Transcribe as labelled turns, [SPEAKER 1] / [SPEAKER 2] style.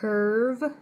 [SPEAKER 1] curve.